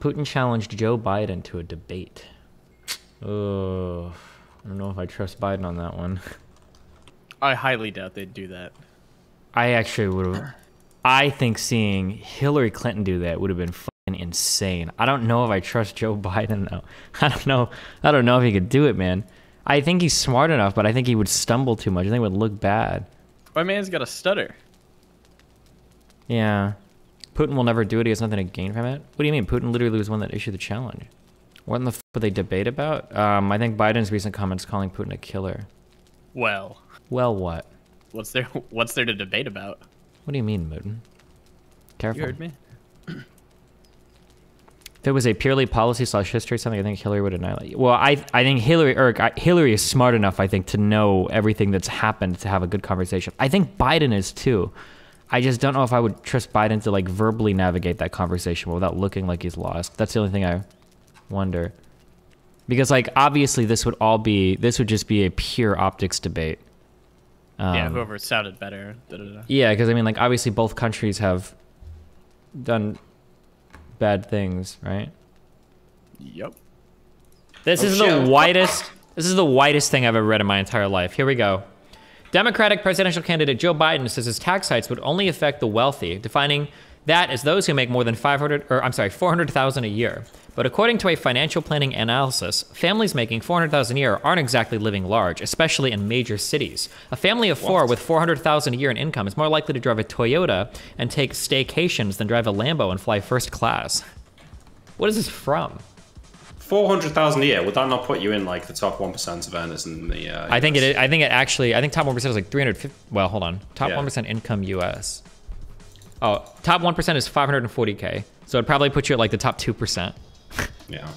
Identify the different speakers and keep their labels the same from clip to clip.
Speaker 1: Putin challenged Joe Biden to a debate. Oh, I don't know if I trust Biden on that one.
Speaker 2: I highly doubt they'd do that.
Speaker 1: I actually would have. I think seeing Hillary Clinton do that would have been fucking insane. I don't know if I trust Joe Biden though. I don't know. I don't know if he could do it, man. I think he's smart enough, but I think he would stumble too much. I think it would look bad.
Speaker 2: My man's got a stutter.
Speaker 1: Yeah. Putin will never do it. He has nothing to gain from it. What do you mean? Putin literally was one that issued the challenge. What in the f would they debate about? Um, I think Biden's recent comments calling Putin a killer.
Speaker 2: Well,
Speaker 1: Well, what?
Speaker 2: what's there? What's there to debate about?
Speaker 1: What do you mean, Putin? Careful.
Speaker 2: You heard me.
Speaker 1: If it was a purely policy slash history something, I think Hillary would annihilate. you. Well, I I think Hillary or I, Hillary is smart enough, I think, to know everything that's happened to have a good conversation. I think Biden is too. I just don't know if I would trust Biden to like verbally navigate that conversation without looking like he's lost. That's the only thing I wonder. Because like obviously this would all be this would just be a pure optics debate.
Speaker 2: yeah,
Speaker 1: Um,
Speaker 2: whoever sounded better. Da, da, da.
Speaker 1: Yeah, because I mean, like, obviously both countries have done bad things, right?
Speaker 2: Yep.
Speaker 1: This
Speaker 3: Oh,
Speaker 1: is
Speaker 3: shit.
Speaker 1: the whitest. This is the whitest thing I've ever read in my entire life. Here we go. Democratic presidential candidate Joe Biden says his tax hikes would only affect the wealthy, defining that as those who make more than 500 or I'm sorry, 400,000 a year. But according to a financial planning analysis, families making 400,000 a year aren't exactly living large, especially in major cities. A family of 4 with 400,000 a year in income is more likely to drive a Toyota and take staycations than drive a Lambo and fly first class. What is this from?
Speaker 3: Four hundred thousand a year. Would that not put you in like the top one percent of earners in the? Uh,
Speaker 1: I think it. I think it actually. I think top one percent is like three hundred fifty. Well, hold on. Top
Speaker 3: Yeah.
Speaker 1: one percent income U.S. Oh, top one percent is five hundred and forty k. So it'd probably put you at like the top two percent.
Speaker 3: Yeah.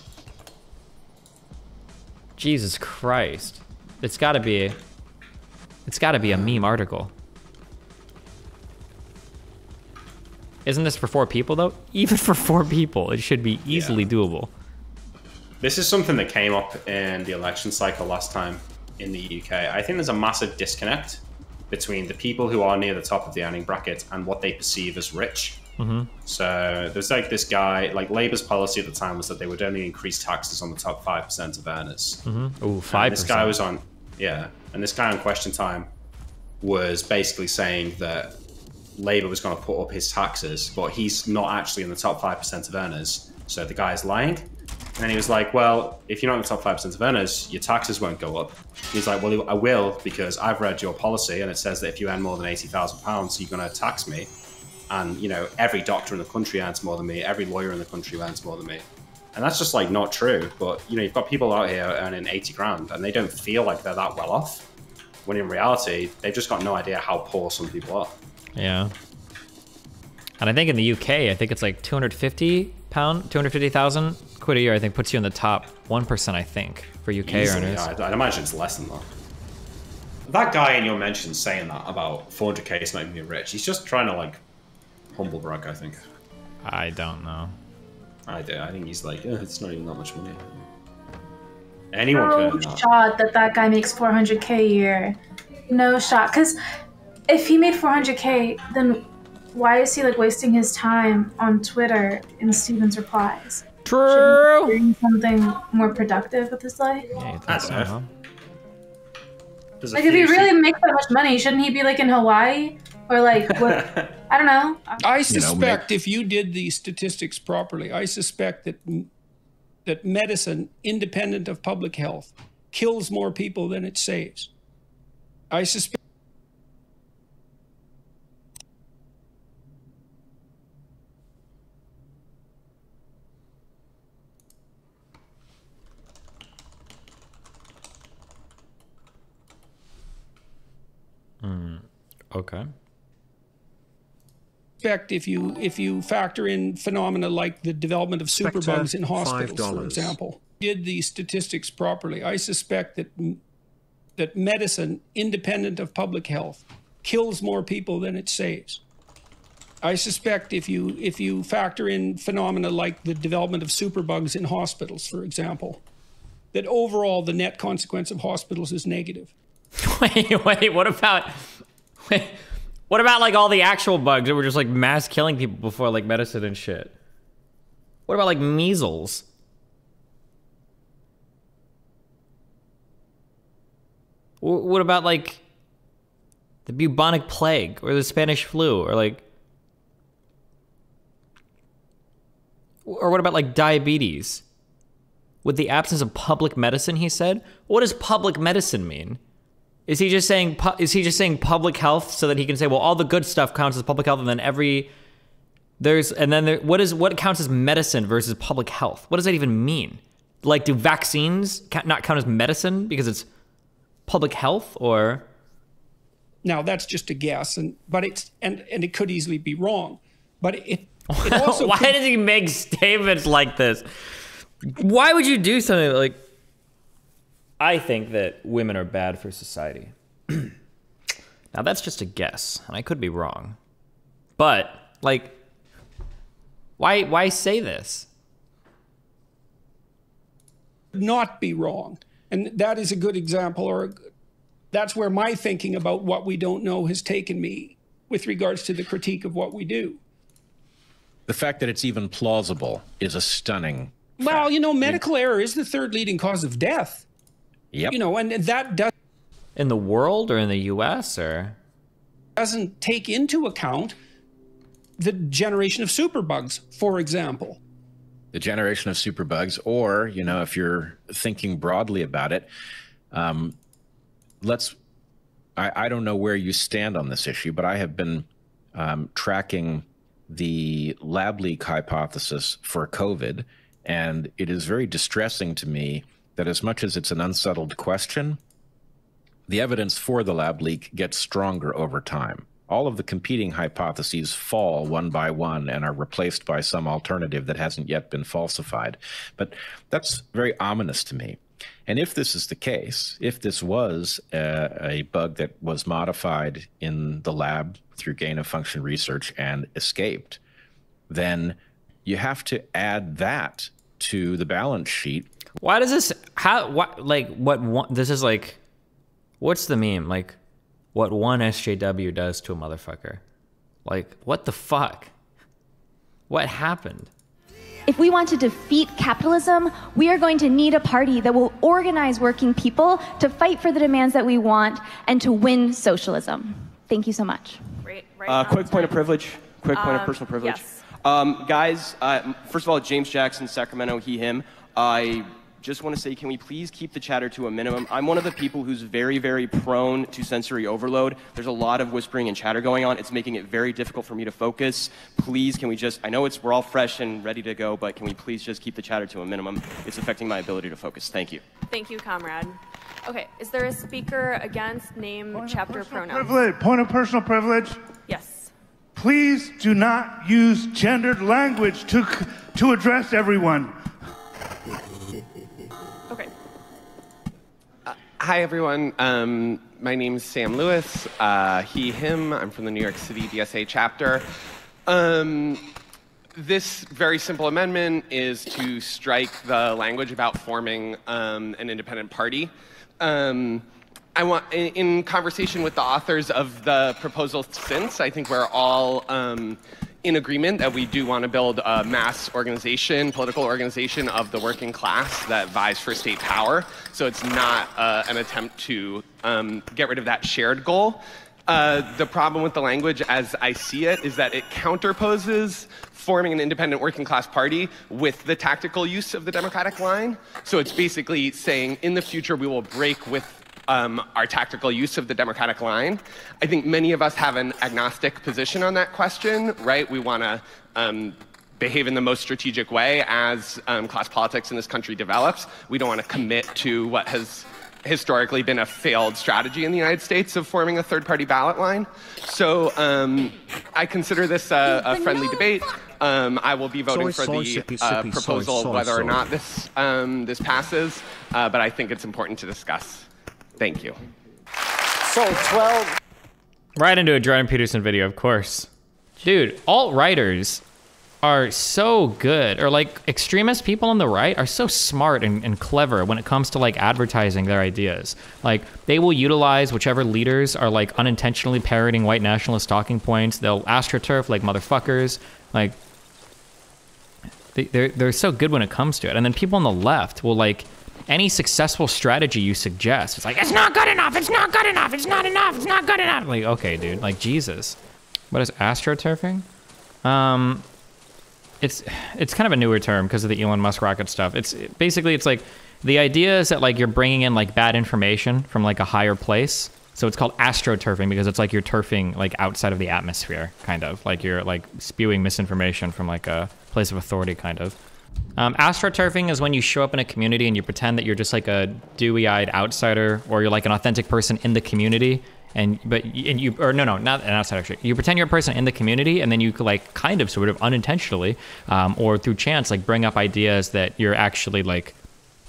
Speaker 1: Jesus Christ! It's got to be. It's got to be a meme article. Isn't this for four people though? Even for four people, it should be easily
Speaker 3: Yeah.
Speaker 1: doable.
Speaker 3: This is something that came up in the election cycle last time in the UK. I think there's a massive disconnect between the people who are near the top of the earning bracket and what they perceive as rich.
Speaker 1: Mm-hmm.
Speaker 3: So there's like this guy, like Labour's policy at the time was that they would only increase taxes on the top 5% of earners.
Speaker 1: Mm-hmm. Ooh,
Speaker 3: And This guy was on, yeah, and this guy on Question Time was basically saying that Labour was going to put up his taxes, but he's not actually in the top five percent of earners, so the guy's lying. And he was like, "Well, if you're not in the top five percent of earners, your taxes won't go up." He's like, "Well, I will because I've read your policy, and it says that if you earn more than eighty thousand pounds, you're going to tax me." And you know, every doctor in the country earns more than me. Every lawyer in the country earns more than me. And that's just like not true. But you know, you've got people out here earning 80 grand and they don't feel like they're that well off. When in reality, they've just got no idea how poor some people are.
Speaker 1: Yeah. And I think in the UK, I think it's like 250 pound, 250,000 quid a year. I think puts you in the top one percent. I think for UK
Speaker 3: Easily,
Speaker 1: earners.
Speaker 3: I'd, I'd imagine it's less than that. That guy in your mentions saying that about 400k is not even rich. He's just trying to like humble brag. I think.
Speaker 1: I don't know.
Speaker 3: I do. I think he's like, "Eh, it's not even that much money. Anyone
Speaker 4: No
Speaker 3: could earn that.
Speaker 4: shot that that guy makes 400k a year. No shot. Because if he made 400k, then why is he like wasting his time on Twitter in Steven's replies?
Speaker 1: True.
Speaker 4: Doing something more productive with his life?
Speaker 1: Yeah, you
Speaker 3: I
Speaker 1: so,
Speaker 3: don't know.
Speaker 1: huh?
Speaker 4: Like, if he
Speaker 3: few
Speaker 4: really makes that much money, shouldn't he be like in Hawaii? Or like, what? I don't know.
Speaker 5: I
Speaker 6: know,
Speaker 5: suspect if you did the statistics properly, I suspect that that medicine, independent of public health, kills more people than it saves. I suspect.
Speaker 1: Okay.
Speaker 5: Suspect if you if you factor in phenomena like the development of superbugs in hospitals, for
Speaker 6: $5.
Speaker 5: example, did the statistics properly, I suspect that that medicine, independent of public health, kills more people than it saves. I suspect if you if you factor in phenomena like the development of superbugs in hospitals, for example, that overall the net consequence of hospitals is negative.
Speaker 1: wait, wait. What about? What about like all the actual bugs that were just like mass killing people before like medicine and shit? What about like measles? Wh- What about like the bubonic plague or the Spanish flu or like or what about like diabetes? With the absence of public medicine, he said. What does public medicine mean? Is he just saying pu- is he just saying public health so that he can say well all the good stuff counts as public health and then every there's and then there, what is what counts as medicine versus public health? What does that even mean? Like do vaccines ca- not count as medicine because it's public health or
Speaker 5: Now that's just a guess, and but it's and and it could easily be wrong, but it. it also
Speaker 1: why
Speaker 5: could-
Speaker 1: does he make statements like this? Why would you do something like I think that women are bad for society. now that's just a guess, and I could be wrong. But like why why say this?
Speaker 5: not be wrong. And that is a good example, or a good- that's where my thinking about what we don't know has taken me with regards to the critique of what we do.
Speaker 7: The fact that it's even plausible is a stunning.
Speaker 5: Well, you know, medical error is the third leading cause of death.
Speaker 7: Yep.
Speaker 5: You know, and that does,
Speaker 1: In the world or in the US or
Speaker 5: doesn't take into account the generation of superbugs, for example.
Speaker 7: the generation of superbugs, or you know, if you're thinking broadly about it, um, let's. I, I don't know where you stand on this issue, but I have been um, tracking the lab leak hypothesis for COVID, and it is very distressing to me that as much as it's an unsettled question, the evidence for the lab leak gets stronger over time. All of the competing hypotheses fall one by one and are replaced by some alternative that hasn't yet been falsified. But that's very ominous to me. And if this is the case, if this was a, a bug that was modified in the lab through gain of function research and escaped, then you have to add that to the balance sheet
Speaker 1: why does this how what like what one this is like what's the meme like what one SJW does to a motherfucker like what the fuck what happened
Speaker 8: If we want to defeat capitalism, we are going to need a party that will organize working people to fight for the demands that we want and to win socialism. Thank you so much.
Speaker 9: Right, right
Speaker 10: Uh, quick point of
Speaker 9: time.
Speaker 10: privilege. Quick point of
Speaker 9: Um,
Speaker 10: personal privilege.
Speaker 9: yes.
Speaker 10: Um, guys, uh, first of all, James Jackson, Sacramento, he, him. I just want to say, can we please keep the chatter to a minimum? I'm one of the people who's very, very prone to sensory overload. There's a lot of whispering and chatter going on. It's making it very difficult for me to focus. Please, can we just, I know it's, we're all fresh and ready to go, but can we please just keep the chatter to a minimum? It's affecting my ability to focus. Thank you.
Speaker 9: Thank you, comrade. Okay, is there a speaker against name, chapter, pronoun?
Speaker 11: Privilege. Point of personal privilege.
Speaker 9: Yes.
Speaker 11: Please do not use gendered language to to address everyone.
Speaker 9: Okay.
Speaker 12: Hi, everyone. Um, my is Sam Lewis. Uh, he, him. I'm from the New York City DSA chapter. Um, this very simple amendment is to strike the language about forming um, an independent party. Um, I want, in, conversation with the authors of the proposal since, I think we're all um, in agreement that we do want to build a mass organization, political organization of the working class that vies for state power. So it's not uh, an attempt to um, get rid of that shared goal. Uh, the problem with the language, as I see it, is that it counterposes forming an independent working class party with the tactical use of the Democratic line. So it's basically saying in the future we will break with um, our tactical use of the Democratic line. I think many of us have an agnostic position on that question, right? We want to um, behave in the most strategic way as um, class politics in this country develops. We don't want to commit to what has historically been a failed strategy in the United States of forming a third party ballot line. So um, I consider this a, a friendly debate. Um, I will be voting
Speaker 13: Soy,
Speaker 12: for
Speaker 13: soy,
Speaker 12: the
Speaker 13: sippy,
Speaker 12: uh, proposal
Speaker 13: soy, soy,
Speaker 12: whether or not this, um, this passes, uh, but I think it's important to discuss. Thank you.
Speaker 13: So 12.
Speaker 1: right into a Jordan Peterson video of course. Dude alt writers are so good or like extremist people on the right are so smart and, and clever when it comes to like advertising their ideas. Like they will utilize whichever leaders are like unintentionally parroting white nationalist talking points. They'll astroturf like motherfuckers. Like they, they're they're so good when it comes to it, and then people on the left will like any successful strategy you suggest. It's like it's not good enough. It's not good enough. It's not enough. It's not good enough. Like okay, dude. Like Jesus. What is astroturfing? Um, it's it's kind of a newer term because of the Elon Musk rocket stuff. It's basically it's like the idea is that like you're bringing in like bad information from like a higher place. So it's called astroturfing because it's like you're turfing like outside of the atmosphere, kind of like you're like spewing misinformation from like a place of authority, kind of. Um, astroturfing is when you show up in a community and you pretend that you're just like a dewy-eyed outsider, or you're like an authentic person in the community, and but and you or no no not an outsider actually. You pretend you're a person in the community, and then you like kind of sort of unintentionally um, or through chance like bring up ideas that you're actually like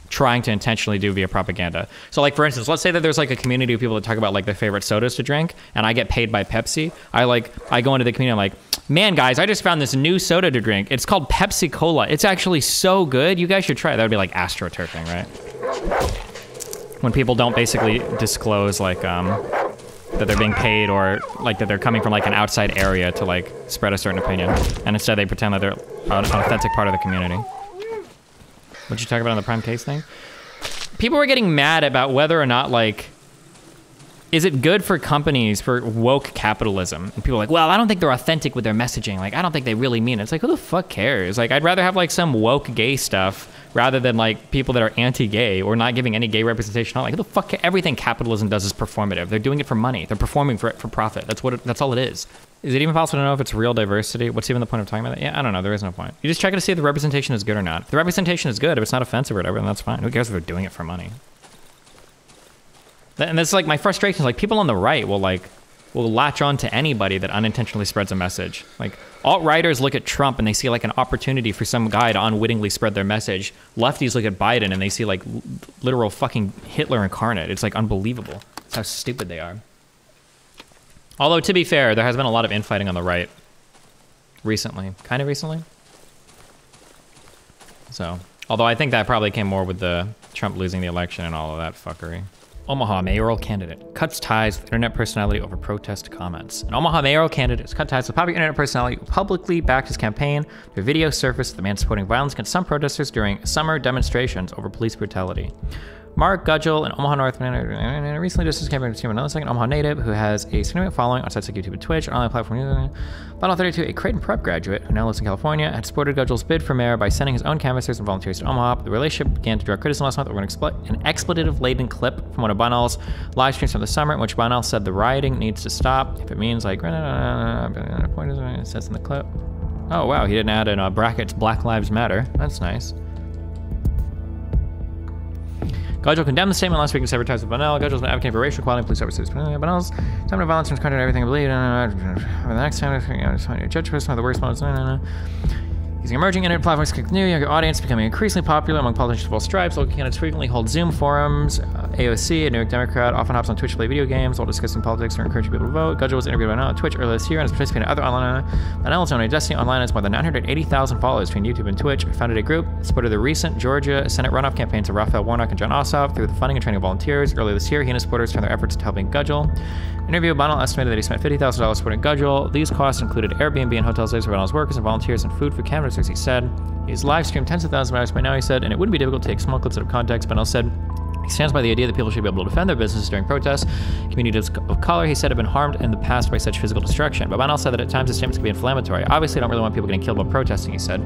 Speaker 1: trying to intentionally do via propaganda. So like for instance, let's say that there's like a community of people that talk about like their favorite sodas to drink and I get paid by Pepsi. I like I go into the community I'm like, "Man, guys, I just found this new soda to drink. It's called Pepsi Cola. It's actually so good. You guys should try it." That would be like astroturfing, right? When people don't basically disclose like um that they're being paid or like that they're coming from like an outside area to like spread a certain opinion and instead they pretend that they're an authentic part of the community. What'd you talk about on the prime case thing? People were getting mad about whether or not like is it good for companies for woke capitalism? And people are like, well, I don't think they're authentic with their messaging. Like, I don't think they really mean it. It's like, who the fuck cares? Like, I'd rather have like some woke gay stuff rather than like people that are anti-gay or not giving any gay representation. Like, who the fuck? Everything capitalism does is performative. They're doing it for money. They're performing for it for profit. That's what. It, that's all it is. Is it even possible to know if it's real diversity? What's even the point of talking about that? Yeah, I don't know. There is no point. You just check it to see if the representation is good or not. If the representation is good, if it's not offensive or whatever, then that's fine. Who cares if they're doing it for money? And that's like my frustration is like people on the right will like will latch on to anybody that unintentionally spreads a message. Like alt righters look at Trump and they see like an opportunity for some guy to unwittingly spread their message. Lefties look at Biden and they see like literal fucking Hitler incarnate. It's like unbelievable. That's how stupid they are. Although to be fair, there has been a lot of infighting on the right recently, kind of recently. So, although I think that probably came more with the Trump losing the election and all of that fuckery. Omaha mayoral candidate cuts ties with internet personality over protest comments. An Omaha mayoral candidate has cut ties with popular internet personality who publicly backed his campaign. Their video surfaced of the man supporting violence against some protesters during summer demonstrations over police brutality. Mark Gudgel, an Omaha North man, recently just campaign to another second Omaha native who has a significant following on sites like YouTube and Twitch, an online platform. Final 32, a Creighton Prep graduate who now lives in California, had supported Gudgel's bid for mayor by sending his own canvassers and volunteers to Omaha. The relationship began to draw criticism last month over an, expl- an expletive-laden clip from one of Bonnell's live streams from the summer, in which Bonnell said the rioting needs to stop if it means like point is it says in the clip. Oh wow, he didn't add in uh, brackets Black Lives Matter. That's nice. Gudgel condemned the statement last week and severed ties with Bonnell. Gudgel's been advocating for racial equality police officers. Bonnell's time to violence and contrary to everything I believe. For uh, the next time, know, just find a judge for some of the worst moments. No. Uh, Using emerging internet platforms to new younger audience, becoming increasingly popular among politicians of all stripes. Local candidates frequently hold Zoom forums. Uh, AOC, a New York Democrat, often hops on Twitch to play video games while discussing politics or encouraging people to vote. Gudgel was interviewed by now on Twitch earlier this year and has participated in other online. Bonnell's own Destiny Online has more than 980,000 followers between YouTube and Twitch. Founded a group, supported the recent Georgia Senate runoff campaign to Raphael Warnock and Jon Ossoff through the funding and training of volunteers. Earlier this year, he and his supporters turned their efforts to helping Gudgel. Interview Bonnell estimated that he spent $50,000 supporting Gudgel. These costs included Airbnb and hotel stays for Bonnell's workers and volunteers and food for canvassers, he said. He's live streamed tens of thousands of hours by now, he said, and it wouldn't be difficult to take small clips out of context. Bonnell said, he stands by the idea that people should be able to defend their businesses during protests. Communities of color, he said, have been harmed in the past by such physical destruction. But Bonnell said that at times his statements can be inflammatory. Obviously, I don't really want people getting killed while protesting, he said.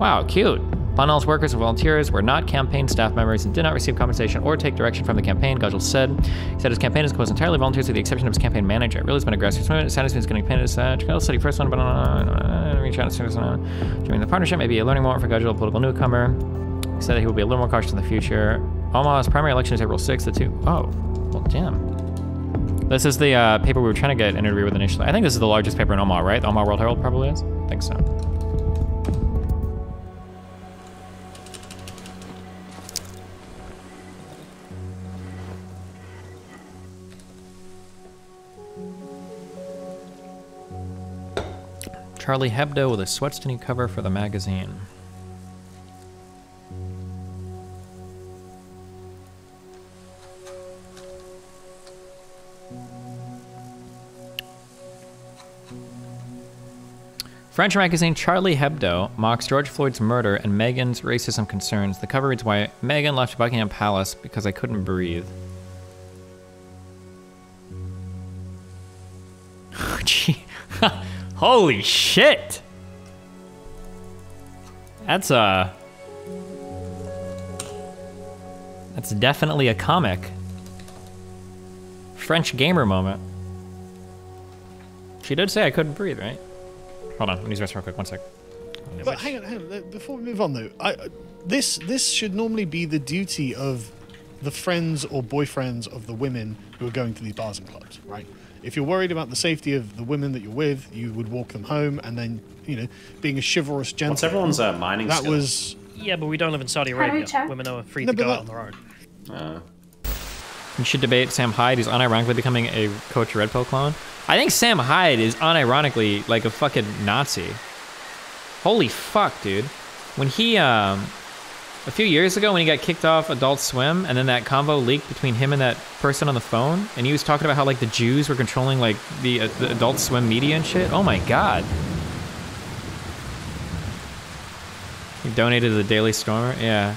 Speaker 1: Wow, cute. Bonnell's workers and volunteers were not campaign staff members and did not receive compensation or take direction from the campaign, Gudgel said. He said his campaign is composed entirely of volunteers with the exception of his campaign manager. It really has been a grassroots movement. It sounds he's getting painted as uh, Chicago City first one, but reach out to joining the partnership may be a learning moment for Gudgel, a political newcomer. He said he will be a little more cautious in the future. Omaha's primary election is April 6th. The two oh, well, damn. This is the uh, paper we were trying to get an interview with initially. I think this is the largest paper in Omaha, right? The Omaha World Herald probably is. I think so. Charlie Hebdo with a Sweatstany cover for the magazine. French magazine Charlie Hebdo mocks George Floyd's murder and Meghan's racism concerns. The cover reads why Meghan left Buckingham Palace because I couldn't breathe. Holy shit! That's a. That's definitely a comic. French gamer moment. She did say I couldn't breathe, right? Hold on, let me this real quick. One sec.
Speaker 14: But hang on, hang on. Before we move on, though, I, this this should normally be the duty of the friends or boyfriends of the women who are going to these bars and clubs, right? If you're worried about the safety of the women that you're with, you would walk them home, and then you know, being a chivalrous gentleman.
Speaker 15: What's everyone's uh, mining
Speaker 14: That
Speaker 15: skill?
Speaker 14: was
Speaker 16: Yeah, but we don't live in Saudi
Speaker 4: How do we
Speaker 16: Arabia. Women are free
Speaker 14: No,
Speaker 16: to go
Speaker 14: that-
Speaker 16: out on their own.
Speaker 15: Uh,
Speaker 1: You should debate Sam Hyde, who's unironically becoming a Coach Red Pill clone. I think Sam Hyde is unironically like a fucking Nazi. Holy fuck, dude. When he, um, a few years ago when he got kicked off Adult Swim, and then that convo leaked between him and that person on the phone, and he was talking about how like the Jews were controlling like the, uh, the Adult Swim media and shit. Oh my god. He donated to the Daily Stormer. Yeah,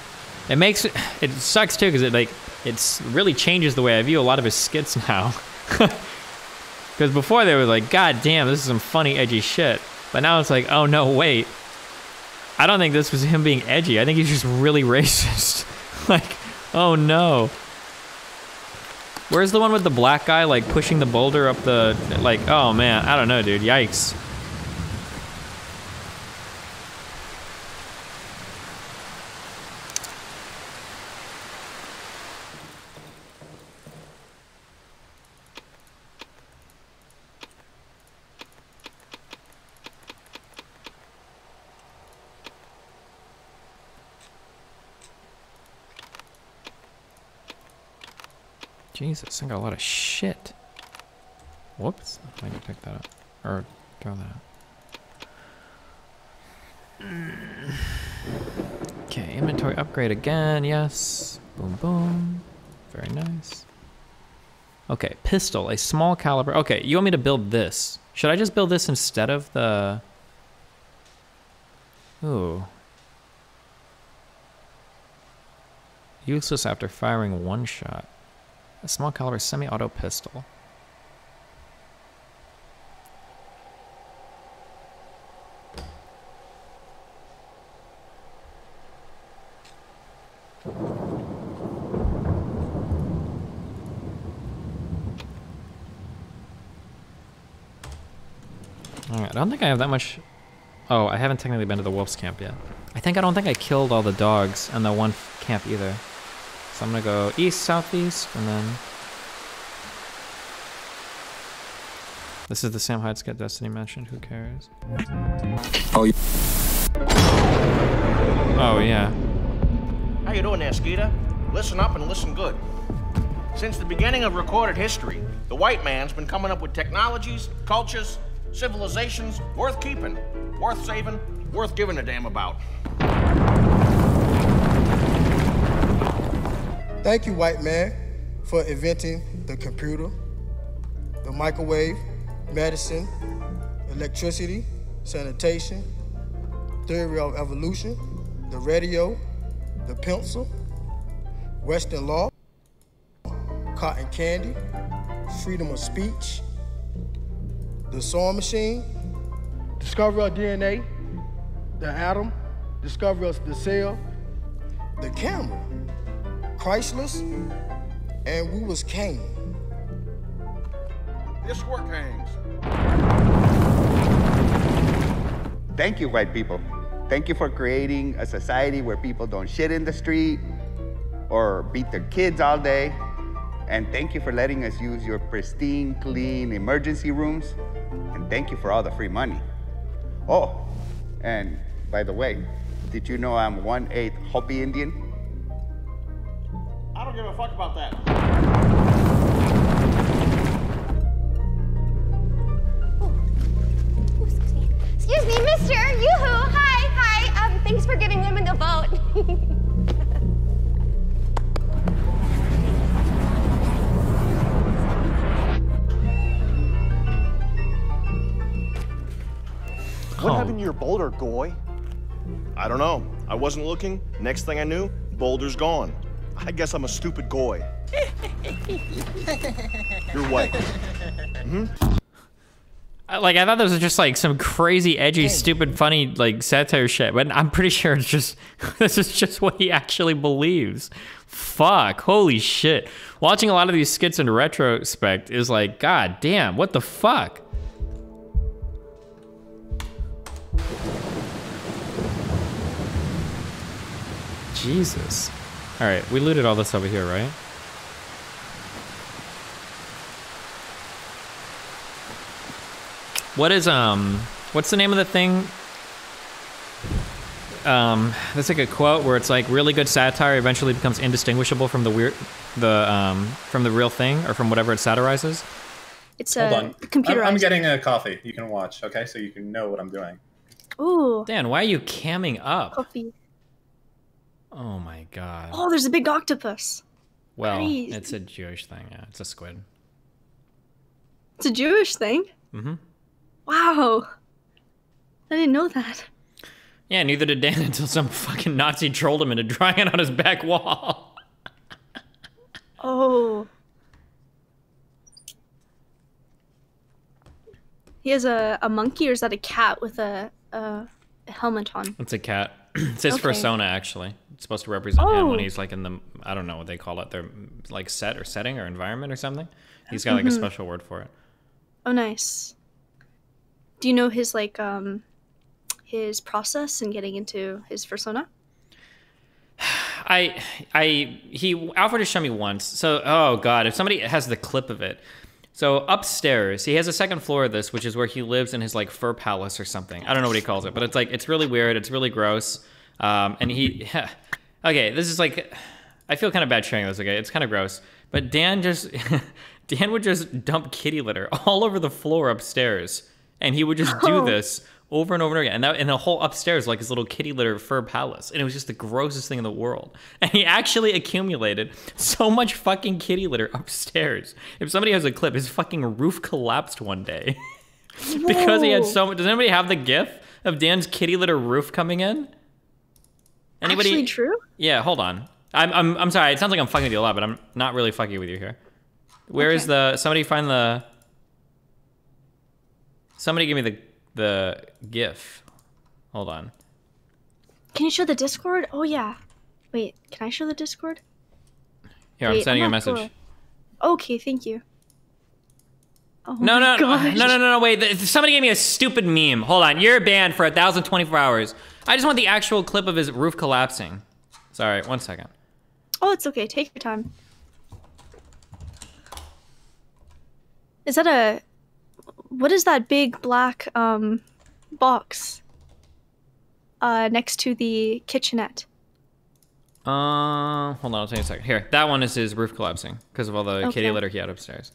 Speaker 1: it makes it sucks too because it like it's really changes the way I view a lot of his skits now. Because before they were like, God damn, this is some funny edgy shit, but now it's like, oh no, wait. I don't think this was him being edgy. I think he's just really racist. like, oh no. Where's the one with the black guy like pushing the boulder up the like? Oh man, I don't know, dude. Yikes. Jesus, I got a lot of shit. Whoops. I can pick that up. Or throw that out. Okay, inventory upgrade again. Yes. Boom, boom. Very nice. Okay, pistol, a small caliber. Okay, you want me to build this. Should I just build this instead of the... Ooh. Useless after firing one shot. A small caliber semi-auto pistol. Alright, I don't think I have that much... Oh, I haven't technically been to the wolf's camp yet. I think I don't think I killed all the dogs and the one camp either. So I'm gonna go east, southeast, and then... This is the Sam Hyde skit Destiny mentioned, who cares?
Speaker 3: Oh,
Speaker 1: Oh, yeah.
Speaker 17: How you doing there, Skeeter? Listen up and listen good. Since the beginning of recorded history, the white man's been coming up with technologies, cultures, civilizations worth keeping, worth saving, worth giving a damn about.
Speaker 18: Thank you, white man, for inventing the computer, the microwave, medicine, electricity, sanitation, theory of evolution, the radio, the pencil, Western law, cotton candy, freedom of speech, the sewing machine, discovery of DNA, the atom, discovery of the cell, the camera, Christless, and we was king.
Speaker 17: This work hangs.
Speaker 19: Thank you, white people. Thank you for creating a society where people don't shit in the street or beat their kids all day. And thank you for letting us use your pristine, clean emergency rooms. And thank you for all the free money. Oh, and by the way, did you know I'm one eighth Hopi Indian?
Speaker 17: I don't give a fuck about that.
Speaker 20: Excuse me, mister. Yoo-hoo. Hi, hi. Um, thanks for giving women the vote.
Speaker 21: What
Speaker 1: Oh,
Speaker 21: happened to your
Speaker 17: boulder, Goy. I don't know. I wasn't looking. Next thing I knew, boulder's gone. I guess I'm a stupid Goy. You're white. hmm
Speaker 1: Like I thought this was just like some crazy, edgy, stupid, funny like satire shit, but I'm pretty sure it's just this is just what he actually believes. Fuck, holy shit! Watching a lot of these skits in retrospect is like, god damn, what the fuck? Jesus. All right, we looted all this over here, right? What is um what's the name of the thing? Um that's like a quote where it's like really good satire eventually becomes indistinguishable from the weird the um from the real thing or from whatever it satirizes.
Speaker 16: It's
Speaker 3: Hold
Speaker 16: a
Speaker 3: on.
Speaker 16: computer.
Speaker 3: I'm, I'm getting a coffee. You can watch, okay? So you can know what I'm doing.
Speaker 16: Ooh.
Speaker 1: Dan, why are you camming up?
Speaker 16: Coffee.
Speaker 1: Oh my god.
Speaker 16: Oh, there's a big octopus.
Speaker 1: well,
Speaker 16: crazy.
Speaker 1: it's a Jewish thing, yeah. It's a squid.
Speaker 16: It's a Jewish thing.
Speaker 1: Mm-hmm.
Speaker 16: Wow. I didn't know that.
Speaker 1: Yeah, neither did Dan until some fucking Nazi trolled him into drawing it on his back wall.
Speaker 16: Oh. He has a, a monkey, or is that a cat with a, a, a helmet on?
Speaker 1: It's a cat. It's his
Speaker 16: Okay.
Speaker 1: persona, actually. It's supposed to represent him when
Speaker 16: Oh.
Speaker 1: he's like in the, I don't know what they call it, their like set or setting or environment or something. He's got like a
Speaker 16: Mhm.
Speaker 1: special word for it.
Speaker 16: Oh, nice. Do you know his like um his process in getting into his persona?
Speaker 1: I, I, he, Alfred has shown me once. So, oh god, if somebody has the clip of it. So upstairs, he has a second floor of this, which is where he lives in his like fur palace or something. I don't know what he calls it, but it's like it's really weird. It's really gross. Um, and he, okay, this is like, I feel kind of bad sharing this. Okay, it's kind of gross. But Dan just, Dan would just dump kitty litter all over the floor upstairs, and he would just do
Speaker 16: Oh.
Speaker 1: this over and over again. And that, and the whole upstairs like his little kitty litter fur palace, and it was just the grossest thing in the world. And he actually accumulated so much fucking kitty litter upstairs. If somebody has a clip, his fucking roof collapsed one day because he had so much. Does anybody have the gif of Dan's kitty litter roof coming in? Anybody?
Speaker 16: Actually true?
Speaker 1: Yeah, hold on. I'm, I'm, I'm sorry. It sounds like I'm fucking with you a lot, but I'm not really fucking with you here. Where is the? Somebody find the. Somebody give me the the GIF. Hold on.
Speaker 16: Can you show the Discord? Oh yeah. Wait, can I show the Discord?
Speaker 1: Here, I'm
Speaker 16: Wait,
Speaker 1: sending you a message.
Speaker 16: sure. Okay, thank you. Oh
Speaker 1: No, no, no,
Speaker 16: gosh.
Speaker 1: no, no, no, no, wait. Somebody gave me a stupid meme. Hold on. You're banned for 1,024 hours. I just want the actual clip of his roof collapsing. Sorry, one second.
Speaker 16: Oh, it's okay. Take your time. Is that a what is that big black um box uh next to the kitchenette?
Speaker 1: Uh, hold on. I'll tell you a second. Here, that one is his roof collapsing because of all the kitty litter he had upstairs.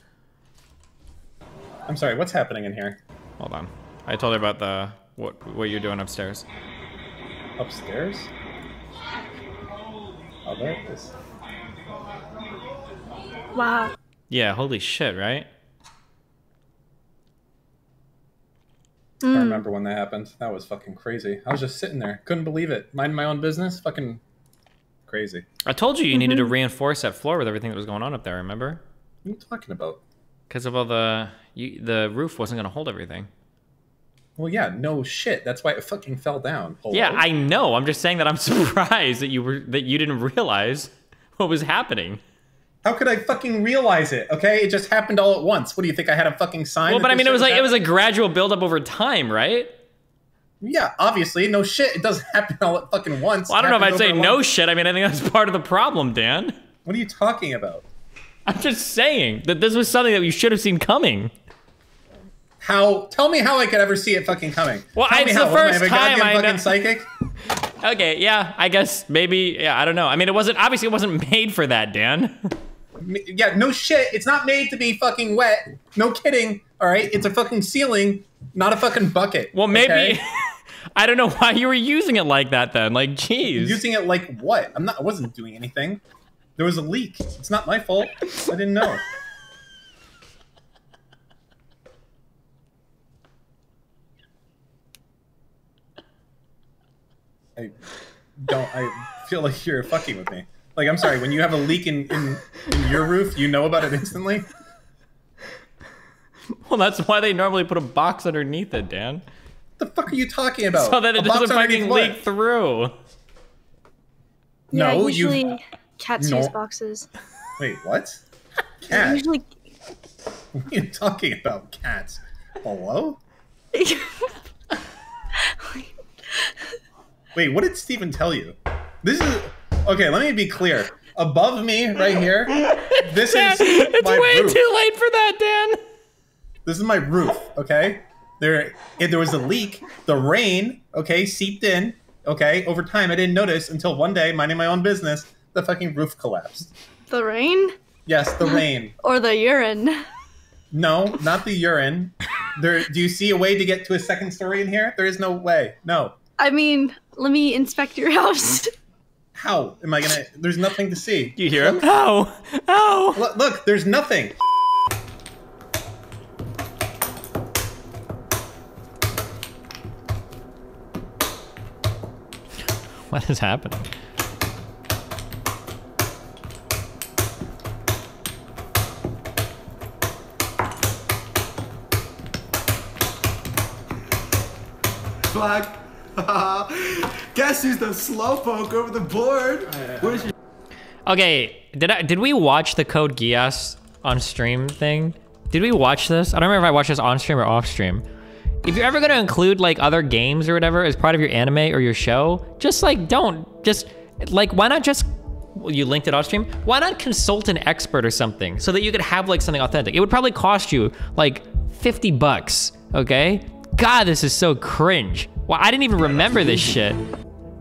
Speaker 3: I'm sorry, what's happening in here?
Speaker 1: Hold on. I told her about the what what you're doing upstairs.
Speaker 3: Upstairs? Oh, there it is.
Speaker 16: Wow.
Speaker 1: Yeah, holy shit, right?
Speaker 3: I
Speaker 16: Mm.
Speaker 3: remember when that happened. That was fucking crazy. I was just sitting there, couldn't believe it. Minding my own business, fucking crazy.
Speaker 1: I told you you needed to
Speaker 16: Mm-hmm.
Speaker 1: reinforce that floor with everything that was going on up there. Remember?
Speaker 3: What are you talking about?
Speaker 1: Because of all the you, the roof wasn't gonna hold everything.
Speaker 3: Well, yeah, no shit. That's why it fucking fell down. Hello?
Speaker 1: Yeah, I know. I'm just saying that I'm surprised that you were that you didn't realize what was happening.
Speaker 3: How could I fucking realize it? Okay, it just happened all at once. What do you think? I had a fucking sign.
Speaker 1: Well, but I mean, it was like it was a gradual buildup over time, right?
Speaker 3: Yeah, obviously, no shit. It doesn't happen all at fucking once.
Speaker 1: Well, I don't know if I'd say no shit. I mean, I think that's part of the problem, Dan.
Speaker 3: What are you talking about?
Speaker 1: I'm just saying that this was something that you should have seen coming.
Speaker 3: How? Tell me how I could ever see it fucking coming.
Speaker 1: Well,
Speaker 3: Tell
Speaker 1: it's
Speaker 3: how.
Speaker 1: the
Speaker 3: What, am I,
Speaker 1: first
Speaker 3: a
Speaker 1: time
Speaker 3: goddamn
Speaker 1: I
Speaker 3: fucking
Speaker 1: know-
Speaker 3: psychic.
Speaker 1: Okay, yeah, I guess maybe. Yeah, I don't know. I mean, it wasn't obviously it wasn't made for that, Dan.
Speaker 3: Yeah, no shit. It's not made to be fucking wet. No kidding. All right, it's a fucking ceiling, not a fucking bucket.
Speaker 1: Well, maybe.
Speaker 3: okay?
Speaker 1: I don't know why you were using it like that then. Like, jeez.
Speaker 3: Using it like what? I'm not. I wasn't doing anything. There was a leak. It's not my fault. I didn't know. I don't. I feel like you're fucking with me. Like, I'm sorry. When you have a leak in in, in your roof, you know about it instantly.
Speaker 1: Well, that's why they normally put a box underneath it, Dan.
Speaker 3: The fuck are you talking about?
Speaker 1: So that it
Speaker 3: A
Speaker 1: doesn't fucking
Speaker 3: underneath what?
Speaker 1: leak through.
Speaker 16: Yeah,
Speaker 3: No,
Speaker 16: usually
Speaker 3: you.
Speaker 16: cats
Speaker 3: No.
Speaker 16: use boxes.
Speaker 3: Wait, what? Cat?
Speaker 16: Usually,
Speaker 3: What are you talking about? Cats? Hello? Wait, what did Steven tell you? This is okay. Let me be clear. Above me, right here, this is
Speaker 1: it's
Speaker 3: my
Speaker 1: way
Speaker 3: roof.
Speaker 1: too late for that, Dan.
Speaker 3: This is my roof. Okay, there. If there was a leak, the rain, okay, seeped in. Okay, over time, I didn't notice until one day, minding my own business, the fucking roof collapsed.
Speaker 16: the rain
Speaker 3: Yes, the rain.
Speaker 16: or the urine.
Speaker 3: No, not the urine. There. Do you see a way to get to a second story in here? There is no way. No.
Speaker 16: I mean, let me inspect your house.
Speaker 3: How am I gonna? There's nothing to see.
Speaker 1: You hear him? How? How?
Speaker 3: Look, look there's nothing.
Speaker 1: What is happening?
Speaker 21: Fuck. Guess who's the slowpoke over the board? Where's your
Speaker 1: Okay, did I did we watch the Code Geass on stream thing? Did we watch this? I don't remember if I watched this on stream or off stream. If you're ever gonna include like other games or whatever as part of your anime or your show, just like don't just like why not just well, you linked it off stream? Why not consult an expert or something so that you could have like something authentic? It would probably cost you like 50 bucks, okay? God, this is so cringe. Well, I didn't even remember this shit.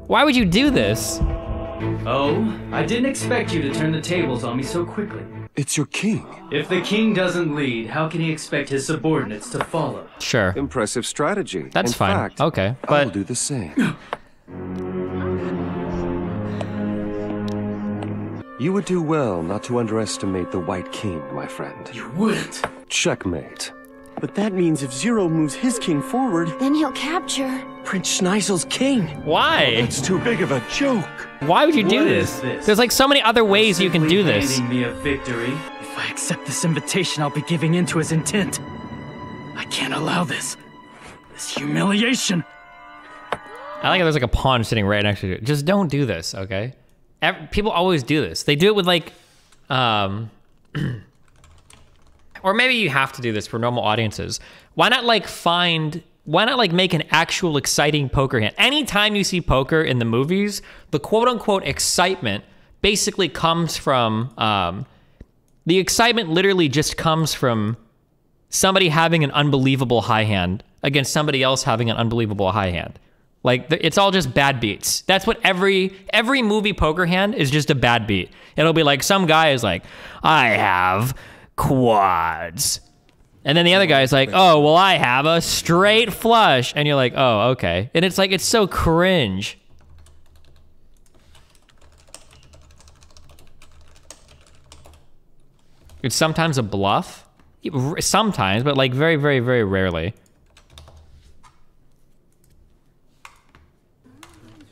Speaker 1: Why would you do this?
Speaker 22: Oh, I didn't expect you to turn the tables on me so quickly.
Speaker 23: It's your king.
Speaker 22: If the king doesn't lead, how can he expect his subordinates to follow?
Speaker 1: Sure.
Speaker 23: Impressive strategy.
Speaker 1: That's
Speaker 23: In
Speaker 1: fine.
Speaker 23: Fact,
Speaker 1: Okay,
Speaker 23: I'll do the same. you would do well not to underestimate the White King, my friend.
Speaker 22: You wouldn't.
Speaker 23: Checkmate.
Speaker 24: But that means if Zero moves his king forward,
Speaker 20: Then he'll capture.
Speaker 24: Prince Schneizel's king.
Speaker 1: Why?
Speaker 23: It's too big of a joke.
Speaker 1: Why would you do this?
Speaker 22: this?
Speaker 1: There's like so many other ways you can do this.
Speaker 22: handing me a victory.
Speaker 24: If I accept this invitation, I'll be giving in to his intent. I can't allow this. This humiliation.
Speaker 1: I like how there's like a pawn sitting right next to you. Just don't do this, okay? Ev- people always do this. They do it with like, um, or maybe you have to do this for normal audiences. Why not like find? Why not like make an actual exciting poker hand? Anytime you see poker in the movies, the quote unquote excitement basically comes from um, the excitement. Literally, just comes from somebody having an unbelievable high hand against somebody else having an unbelievable high hand. Like it's all just bad beats. That's what every every movie poker hand is just a bad beat. It'll be like some guy is like, I have quads. And then the other guy is like, oh, well, I have a straight flush. And you're like, oh, okay. And it's like, it's so cringe. It's sometimes a bluff. Sometimes, but like very, very, very rarely.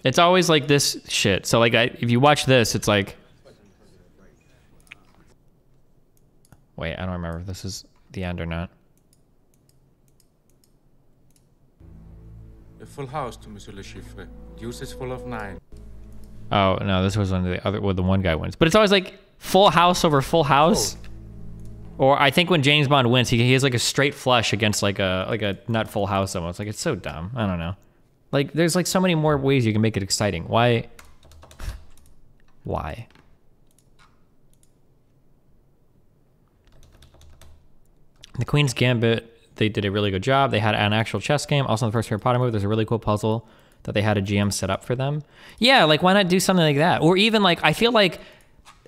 Speaker 1: It's always like this shit. So like, I, if you watch this, it's like, wait, I don't remember if this is the end or not.
Speaker 25: A full house to Monsieur Le Chiffre. Deuce is full of nine.
Speaker 1: Oh no, this was one of the other. Well, the one guy wins, but it's always like full house over full house. Oh. Or I think when James Bond wins, he, he has like a straight flush against like a like a nut full house almost. Like it's so dumb. I don't know. Like there's like so many more ways you can make it exciting. Why? Why? The Queen's Gambit, they did a really good job. They had an actual chess game. Also, in the first Harry Potter movie, there's a really cool puzzle that they had a GM set up for them. Yeah, like why not do something like that? Or even like I feel like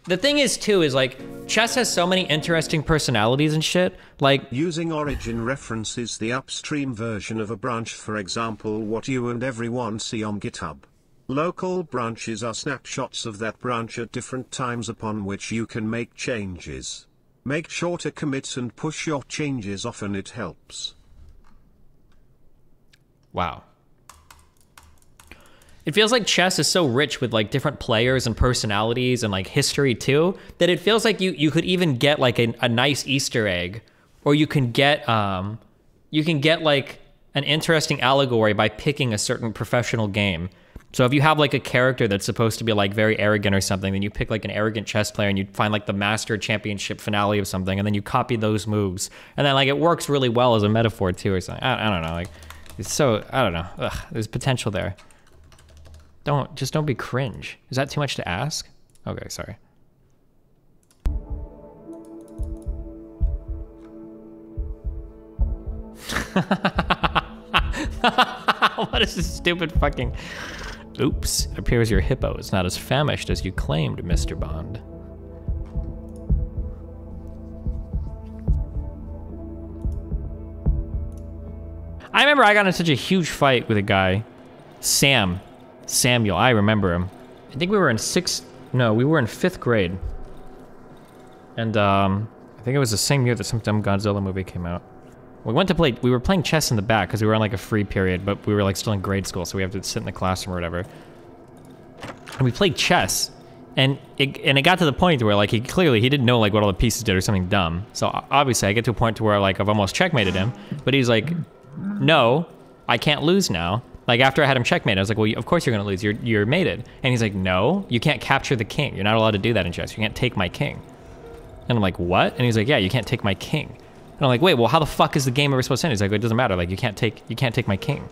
Speaker 1: the thing is too is like chess has so many interesting personalities and shit. Like
Speaker 6: Using origin references the upstream version of a branch for example what you and everyone see on GitHub. Local branches are snapshots of that branch at different times upon which you can make changes. Make shorter commits and push your changes often it helps.
Speaker 1: Wow. It feels like chess is so rich with like different players and personalities and like history too that it feels like you you could even get like a, a nice Easter egg, or you can get um, you can get like an interesting allegory by picking a certain professional game. So if you have like a character that's supposed to be like very arrogant or something, then you pick like an arrogant chess player and you find like the master championship finale of something, and then you copy those moves, and then like it works really well as a metaphor too or something. I, I don't know, like it's so I don't know. Ugh, there's potential there. Don't just don't be cringe. Is that too much to ask? Okay, sorry. what is this stupid fucking Oops, it appears your hippo is not as famished as you claimed, Mr. Bond. I remember I got in such a huge fight with a guy, Sam, Samuel, I remember him. I think we were in sixth, no, we were in fifth grade. And um, I think it was the same year that some dumb Godzilla movie came out. We went to play, we were playing chess in the back because we were on like a free period, but we were like still in grade school, so we have to sit in the classroom or whatever. And we played chess, and it, and it got to the point where like he clearly, he didn't know like what all the pieces did or something dumb. So obviously I get to a point to where like I've almost checkmated him, but he's like, no, I can't lose now. Like after I had him checkmate, I was like, well, of course you're gonna lose, you're, you're mated. And he's like, no, you can't capture the king. You're not allowed to do that in chess. You can't take my king. And I'm like, what? And he's like, yeah, you can't take my king. And I'm like, wait, well, how the fuck is the game ever supposed to end? He's like, it doesn't matter. Like, you can't take, you can't take my king.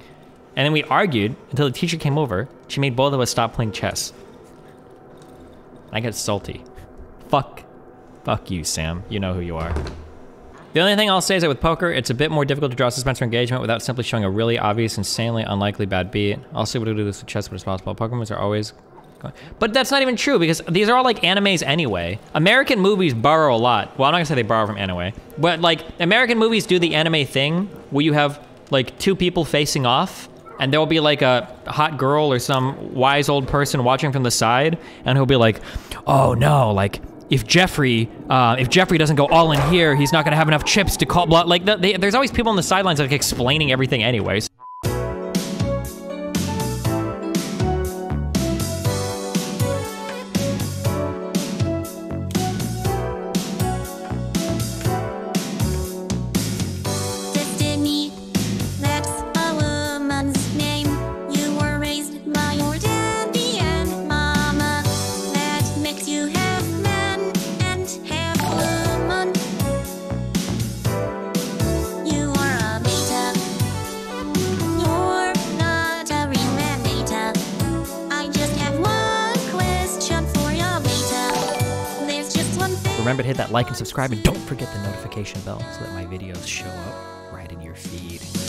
Speaker 1: And then we argued until the teacher came over. She made both of us stop playing chess. I get salty. Fuck, fuck you, Sam. You know who you are. The only thing I'll say is that with poker, it's a bit more difficult to draw suspense or engagement without simply showing a really obvious, insanely unlikely bad beat. I'll see what to do this with chess, but it's possible. Poker moves are always but that's not even true because these are all like animes anyway. American movies borrow a lot. Well, I'm not gonna say they borrow from anime, but like American movies do the anime thing where you have like two people facing off and there will be like a hot girl or some wise old person watching from the side and he'll be like, oh no, like if Jeffrey, uh, if Jeffrey doesn't go all in here, he's not gonna have enough chips to call blood. Like the, they, there's always people on the sidelines like explaining everything anyways. That like and subscribe and don't forget the notification bell so that my videos show up right in your feed.